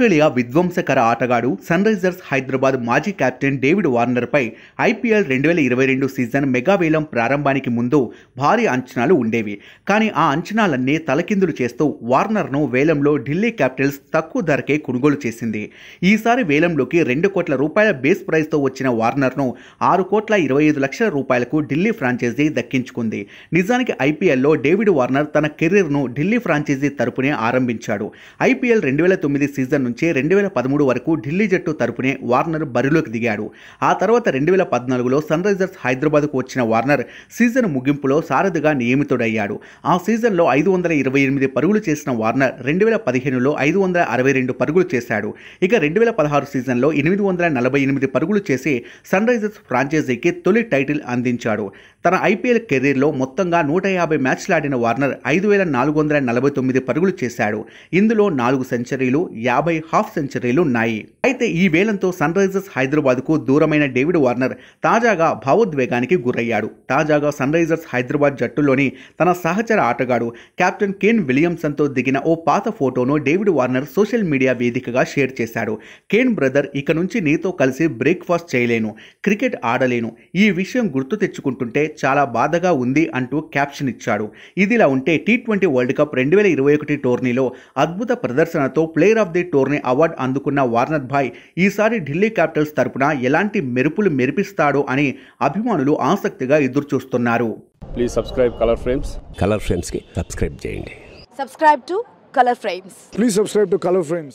Australia విధ్వంసకర ఆటగాడు sun Risers Hyderabad మాజీ captain David వార్నర్పై IPL రెండు వేల ఇరవై రెండు సీజన్ మెగావేలం ప్రారంభానికి ముందు భారీ అంచనాలు ఉండేవి. కానీ ఆ అంచనాలన్నీ తలకిందులు చేస్తూ వార్నర్ను వేలంలో ఢిల్లీ క్యాపిటల్స్ తక్కువ ధరకే కొనుగోలు చేసింది. ఈసారి వేలంలోకి రెండు కోట్ల రూపాయల బేస్ ప్రైస్తో వచ్చిన వార్నర్ను ఆరు కోట్ల ఇరవై ఐదు లక్షల రూపాయలకు ఢిల్లీ ఫ్రాంచైజీ దక్కించుకుంది. నిజానికి ఐపీఎల్లో డేవిడ్ వార్నర్ తన కెరీర్ను ఢిల్లీ ఫ్రాంచైజీ తరపునే ఆరంభించాడు. ఐపీఎల్ రెండు వేల తొమ్మిది సీజన్ నుంచి రెండు వేల పదమూడు వరకు ఢిల్లీ జట్టు తరపునే వార్నర్ బరిలోకి దిగాడు. ఆ తర్వాత రెండు వేల పద్నాలుగులో సన్ రైజర్స్ హైదరాబాద్కు వచ్చిన వార్నర్ సీజన్ ముగింపులో సారథిగా నియమితుడయ్యాడు. ఆ సీజన్లో ఐదు వందల ఇరవై ఎనిమిది పరుగులు చేసిన వార్నర్ రెండు వేల పదిహేనులో ఐదు వందల అరవై రెండు పరుగులు చేశాడు. ఇక రెండు వేల పదహారు సీజన్లో ఎనిమిది వందల నలభై ఎనిమిది పరుగులు చేసి సన్ రైజర్స్ ఫ్రాంచైజీకి తొలి టైటిల్ అందించాడు. తన ఐపీఎల్ కెరీర్లో మొత్తంగా నూట యాభై మ్యాచ్లు ఆడిన వార్నర్ ఐదు వేల నాలుగు వందల నలభై తొమ్మిది పరుగులు చేశాడు. ఇందులో నాలుగు సెంచరీలు యాభై హాఫ్ సెంచరీలు ఉన్నాయి. అయితే ఈ వేలంతో సన్ రైజర్స్ హైదరాబాద్కు దూరమైన డేవిడ్ వార్నర్ తాజాగా భావోద్వేగానికి గురయ్యాడు. తాజాగా సన్ రైజర్స్ హైదరాబాద్ జట్టులోని తన సహచర ఆటగాడు కెప్టెన్ కేన్ విలియమ్సన్తో దిగిన ఓ పాత ఫోటోను డేవిడ్ వార్నర్ సోషల్ మీడియా వేదికగా షేర్ చేశాడు. కేన్ బ్రదర్ ఇక నుంచి నీతో కలిసి బ్రేక్ఫాస్ట్ చేయలేను క్రికెట్ ఆడలేను ఈ విషయం గుర్తు తెచ్చుకుంటుంటే చాలా బాధగా ఉంది అంటూ క్యాప్షన్ ఇచ్చాడు ఇదిలా ఉంటే టీ ట్వంటీ వరల్డ్ కప్ రెండు వేల ఇరవై ఒకటి టోర్నీలో అద్భుత ప్రదర్శనతో player of the tourney award అందుకున్న వార్నర్ భాయ్ ఈసారి ఢిల్లీ క్యాపిటల్స్ తరపున ఎలాంటి మెరుపులు మెరిపిస్తాడో అని అభిమానులు ఆసక్తిగా ఎదురుచూస్తున్నారు please subscribe Color Frames Color ఫ్రేమ్స్కి subscribe చేయండి Subscribe to Color Frames. Please subscribe to Color Frames.